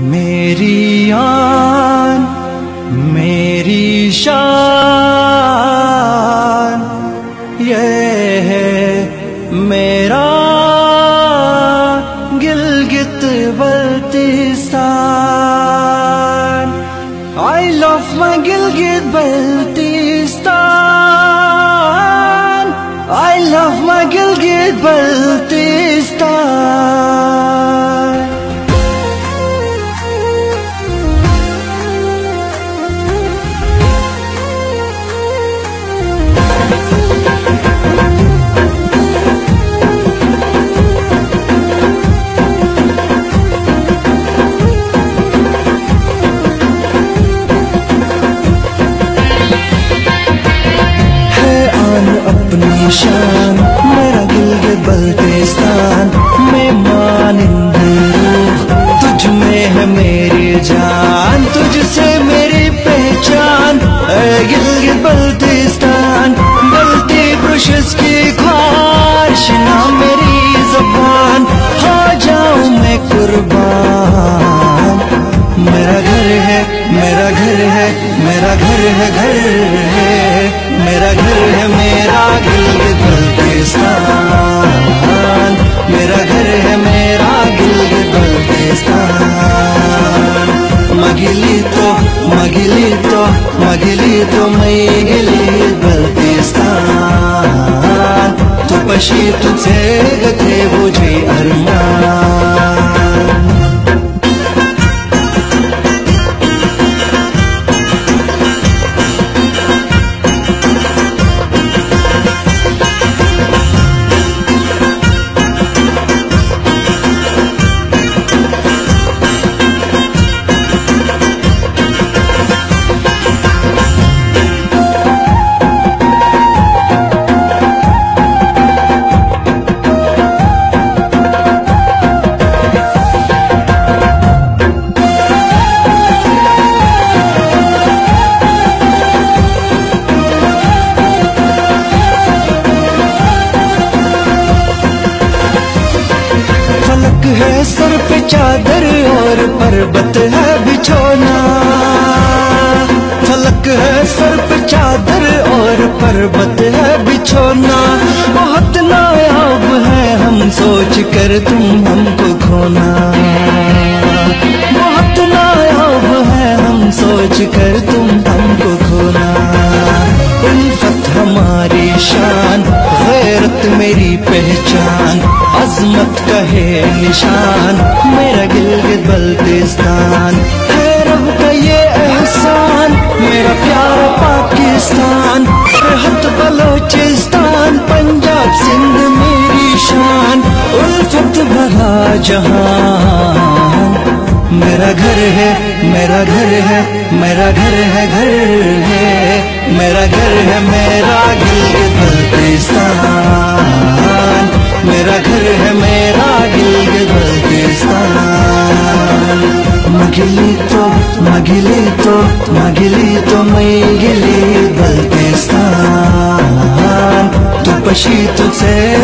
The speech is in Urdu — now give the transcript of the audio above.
میری آن، میری شان، یہ ہے میرا گلگت بلتستان۔ آئی لو مائی گلگت بلتستان۔ آئی لو مائی گلگت بلتستان۔ ہے میری جان، تجھ سے میری پہچان، اے بلتستان، بلتی برشس کی خواہش نہ میری زبان، ہو جاؤں میں قربان۔ میرا گھر ہے، میرا گھر ہے، میرا گھر ہے گھر ہے۔ میرا گھر ہے، میرا Gilgit Magilito, Magilito, Magilito, Magilito, Baltistan. To pa še tu tega te bo že armar. پہ چادر اور پربت ہے بچھونا۔ فلک ہے سر پہ چادر اور پربت ہے بچھونا۔ بہت نایاب ہے ہم سوچ کر تم ہم کو کھونا۔ بہت نایاب ہے ہم سوچ کر میری پہچان، عظمت کا ہے نشان، میرا گلگت بلتستان۔ ہے رب کا یہ احسان، میرا پیارا پاکستان۔ ہت بلوچستان، پنجاب سندھ میری شان۔ الفت بھرا جہان، میرا گھر میرا گھر ہے، میرا گھر ہے گھر ہے۔ میرا گھر ہے، میرا گلگت بلتستان۔ میرا گھر ہے، میرا گلگت بلتستان۔ مگلی تو مگلی تو مگلی تو میں گلی بلتستان۔ تو پشی تجھ سے